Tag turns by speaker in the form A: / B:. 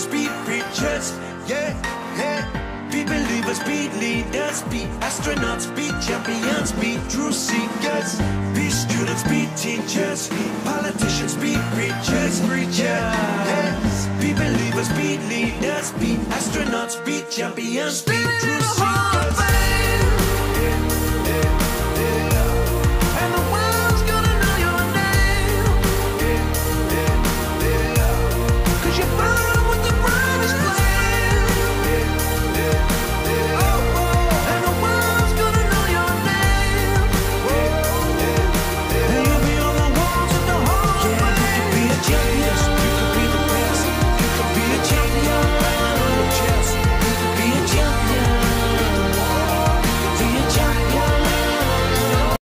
A: seekers. Yeah, yeah. Be believers, be leaders, be astronauts, be champions, be truth seekers. Be students, be teachers, be politicians, be preachers, preachers. Yeah. Be believers, be leaders, be astronauts, be champions, be truth